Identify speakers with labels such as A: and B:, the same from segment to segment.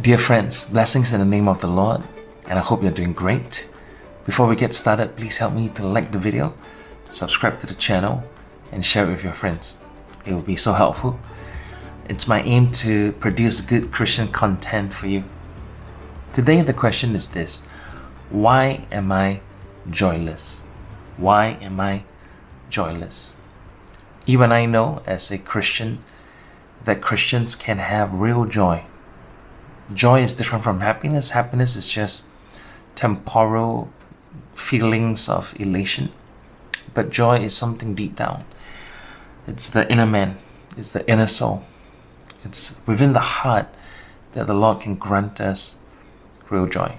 A: Dear friends, blessings in the name of the Lord, and I hope you're doing great. Before we get started, please help me to like the video, subscribe to the channel, and share it with your friends. It will be so helpful. It's my aim to produce good Christian content for you. Today, the question is this Why am I joyless? Why am I joyless? Even I know as a Christian that Christians can have real joy. Joy is different from happiness. Happiness is just temporal feelings of elation. But joy is something deep down. It's the inner man, it's the inner soul. It's within the heart that the Lord can grant us real joy.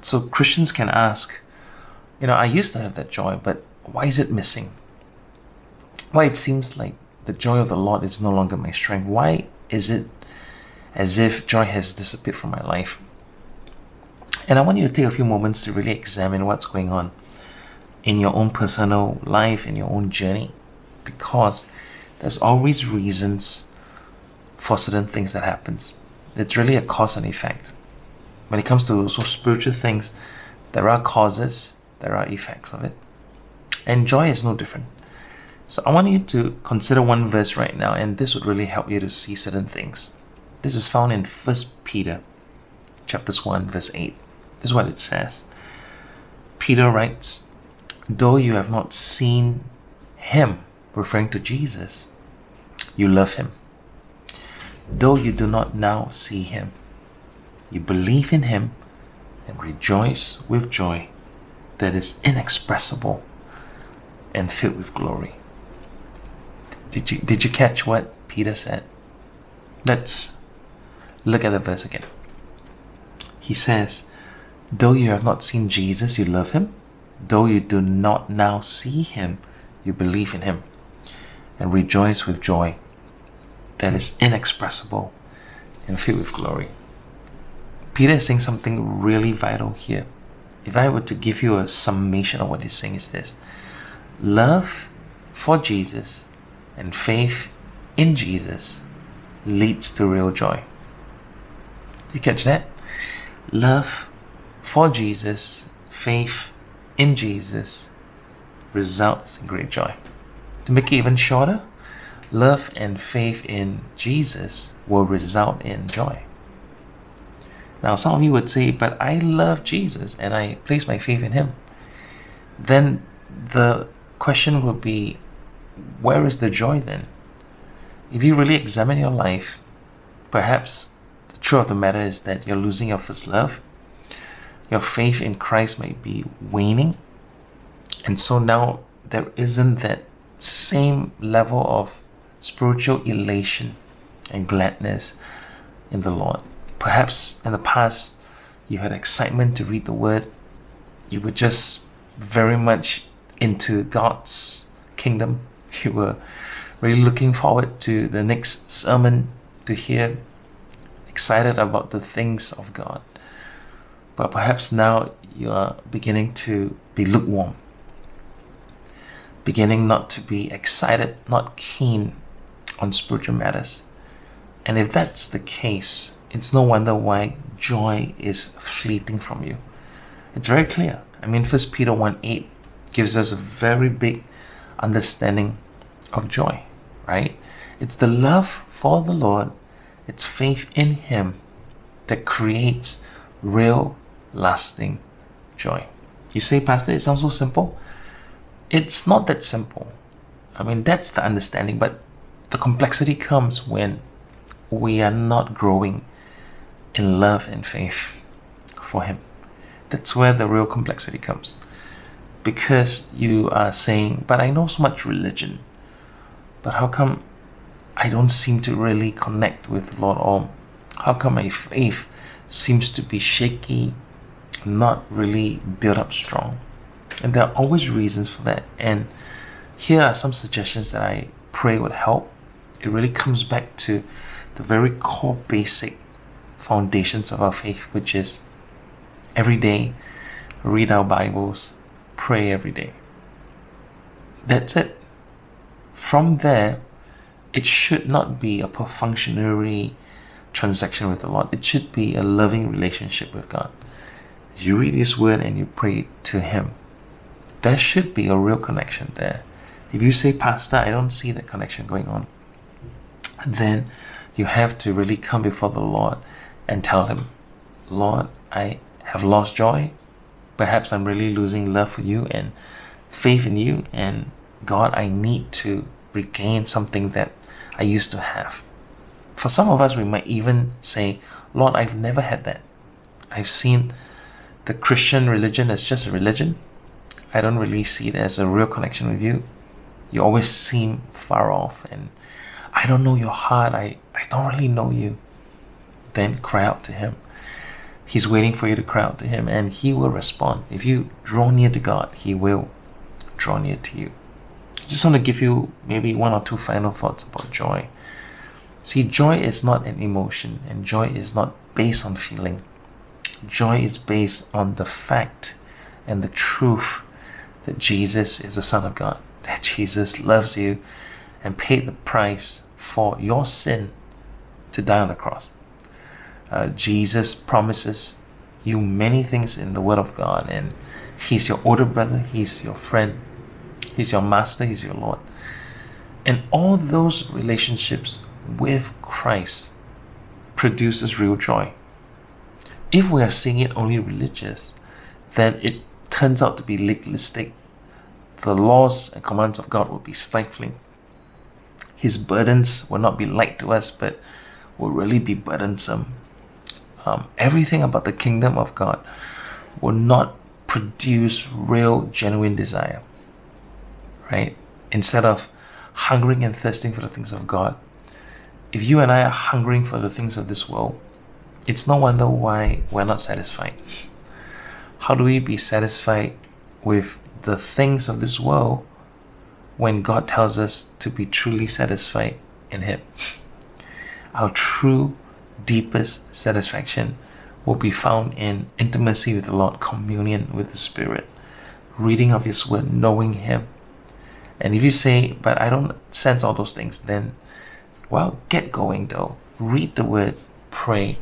A: So Christians can ask, you know, I used to have that joy, but why is it missing? Why it seems like the joy of the Lord is no longer my strength? Why is it as if joy has disappeared from my life? And I want you to take a few moments to really examine what's going on in your own personal life, in your own journey, because there's always reasons for certain things that happens. It's really a cause and effect. When it comes to so spiritual things, there are causes, there are effects of it. And joy is no different. So I want you to consider one verse right now, and this would really help you to see certain things. This is found in First Peter, chapters 1, verse 8. This is what it says. Peter writes, Though you have not seen him, referring to Jesus, you love him. Though you do not now see him, you believe in him and rejoice with joy that is inexpressible and filled with glory. Did you did you catch what Peter said? Let's look at the verse again. He says, Though you have not seen Jesus, you love him. Though you do not now see him, you believe in him and rejoice with joy that is inexpressible and filled with glory. Peter is saying something really vital here. If I were to give you a summation of what he's saying is this love for Jesus and faith in Jesus leads to real joy. You catch that? Love for Jesus, faith in Jesus results in great joy. To make it even shorter, love and faith in Jesus will result in joy. Now, some of you would say, but I love Jesus and I place my faith in Him. Then the question would be, where is the joy then? If you really examine your life, perhaps truth of the matter is that you're losing your first love. Your faith in Christ might be waning. And so now there isn't that same level of spiritual elation and gladness in the Lord. Perhaps in the past you had excitement to read the Word, you were just very much into God's kingdom, you were really looking forward to the next sermon to hear, excited about the things of God. But perhaps now you are beginning to be lukewarm, beginning not to be excited, not keen on spiritual matters. And if that's the case, it's no wonder why joy is fleeting from you. It's very clear. I mean, First Peter 1 8 gives us a very big understanding of joy, right? It's the love for the Lord, it's faith in Him that creates real, lasting joy. You say, Pastor, it sounds so simple. It's not that simple. I mean, that's the understanding, but the complexity comes when we are not growing in love and faith for Him. That's where the real complexity comes. Because you are saying, but I know so much religion, but how come I don't seem to really connect with Lord? Or how come my faith seems to be shaky, not really built up strong? And there are always reasons for that. And here are some suggestions that I pray would help. It really comes back to the very core basic foundations of our faith, which is every day read our Bibles, pray every day. That's it. From there, it should not be a perfunctory transaction with the Lord. It should be a loving relationship with God. You read His Word and you pray to Him, there should be a real connection there. If you say, Pastor, I don't see that connection going on, then you have to really come before the Lord and tell Him, Lord, I have lost joy. Perhaps I'm really losing love for you and faith in you. And God, I need to regain something that I used to have. For some of us, we might even say, Lord, I've never had that. I've seen the Christian religion as just a religion. I don't really see it as a real connection with you. You always seem far off, and I don't know your heart. I, I don't really know you. Then cry out to Him. He's waiting for you to cry out to Him, and He will respond. If you draw near to God, He will draw near to you. Just want to give you maybe one or two final thoughts about joy. See, joy is not an emotion, and joy is not based on feeling. Joy is based on the fact and the truth that Jesus is the Son of God, that Jesus loves you and paid the price for your sin to die on the cross. Uh, Jesus promises you many things in the Word of God, and He's your older brother, He's your friend, He's your master, He's your Lord. And all those relationships with Christ produces real joy. If we are seeing it only religious, then it turns out to be legalistic. The laws and commands of God will be stifling. His burdens will not be light to us, but will really be burdensome. Um, everything about the kingdom of God will not produce real, genuine desire. Right? Instead of hungering and thirsting for the things of God, if you and I are hungering for the things of this world, it's no wonder why we're not satisfied. How do we be satisfied with the things of this world when God tells us to be truly satisfied in Him? Our true, deepest satisfaction will be found in intimacy with the Lord, communion with the Spirit, reading of His Word, knowing Him. And if you say, but I don't sense all those things, then well, get going though. Read the word, pray,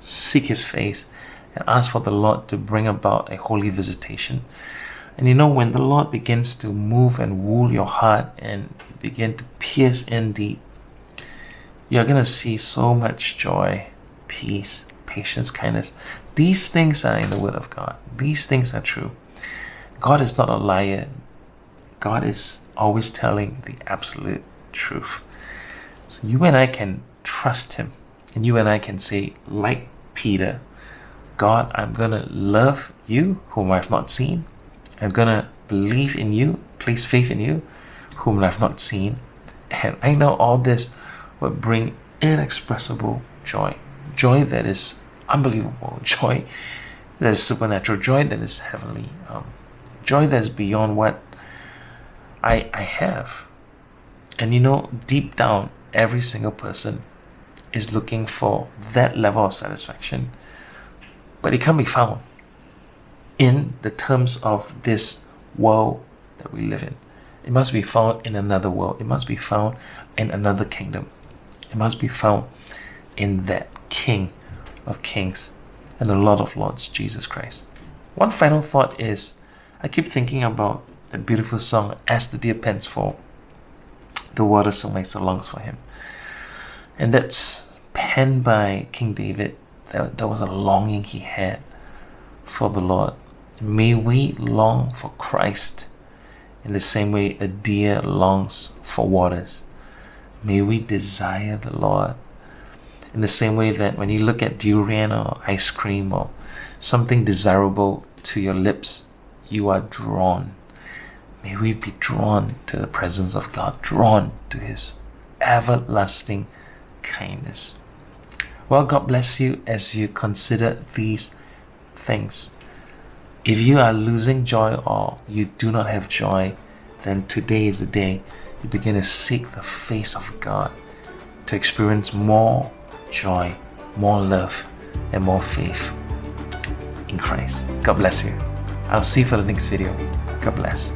A: seek his face, and ask for the Lord to bring about a holy visitation. And you know, when the Lord begins to move and wool your heart and begin to pierce in deep, you're going to see so much joy, peace, patience, kindness. These things are in the Word of God. These things are true. God is not a liar. God is always telling the absolute truth. So you and I can trust Him. And you and I can say, like Peter, God, I'm going to love you, whom I've not seen. I'm going to believe in you, place faith in you, whom I've not seen. And I know all this will bring inexpressible joy. Joy that is unbelievable. Joy that is supernatural. Joy that is heavenly. Um, joy that is beyond what I, I have. And you know, deep down, every single person is looking for that level of satisfaction, but it can't be found in the terms of this world that we live in. It must be found in another world. It must be found in another kingdom. It must be found in that King of Kings and the Lord of Lords, Jesus Christ. One final thought is I keep thinking about the beautiful song, As the Deer Pants For the water so makes the lungs for him. And that's penned by King David. That, that was a longing he had for the Lord. May we long for Christ in the same way a deer longs for waters. May we desire the Lord in the same way that when you look at durian or ice cream or something desirable to your lips, you are drawn May we be drawn to the presence of God, drawn to His everlasting kindness. Well, God bless you as you consider these things. If you are losing joy or you do not have joy, then today is the day you begin to seek the face of God to experience more joy, more love, and more faith in Christ. God bless you. I'll see you for the next video. God bless.